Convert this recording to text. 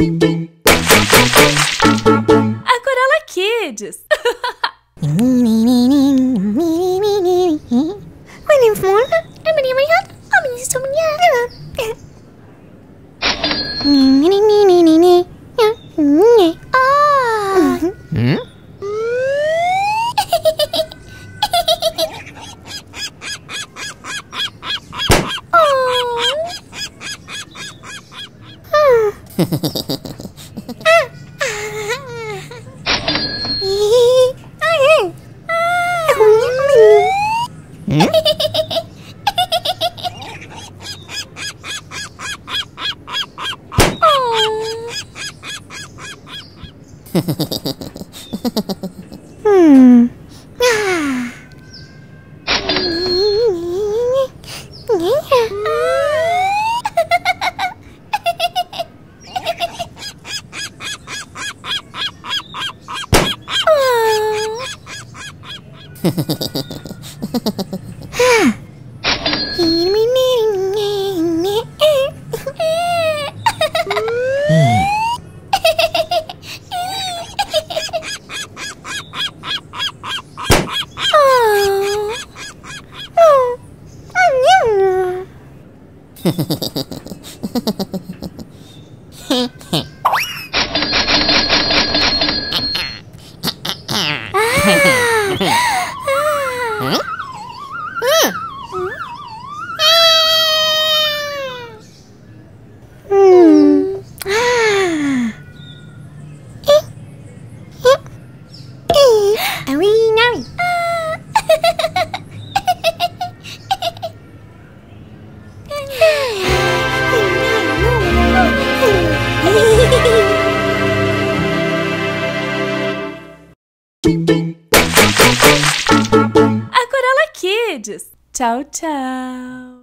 Aquarela Kids! My name's Mona. I'm a name I'm a name I'm a name Ah! ah. hmm. Yeah. Huh? Huh? redes. Tchau, tchau!